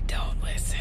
I don't listen.